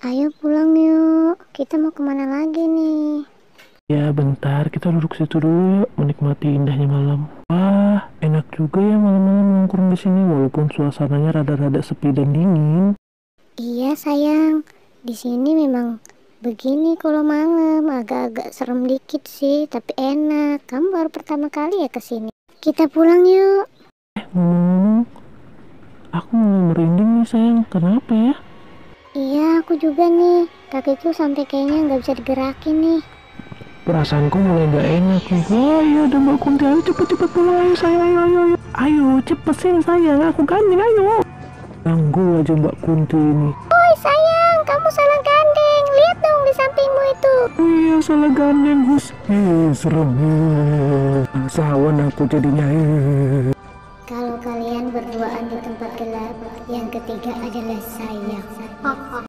Ayo pulang yuk. Kita mau ke mana lagi nih? Ya bentar, kita duduk situ dulu yuk, menikmati indahnya malam. Wah, enak juga ya malam-malam nongkrong di sini walaupun suasananya rada-rada sepi dan dingin. Iya sayang, di sini memang begini kalau malam agak-agak serem dikit sih, tapi enak. Kamu baru pertama kali ya ke sini. Kita pulang yuk. Eh, ngomong-ngomong, aku mulai merinding nih sayang. Kenapa ya? Iya, aku juga nih. Kakiku sampai kayaknya nggak bisa digerakin nih. Perasaanku mulai gak enak nih. Wah, iya ada Mbak Kunti. Ayo cepet-cepet pulang. Ayo sayang, ayo, ayo, ayo. Ayo, cepet sih sayang. Aku gandeng, ayo. Ganggu aja Mbak Kunti ini. Woi sayang, kamu salah gandeng. Lihat dong di sampingmu itu. Oh iya, salah gandeng, Gus. Eh, serem. Sawan aku jadinya. Kalau kalian berduaan di tempat gelap, yang ketiga adalah saya.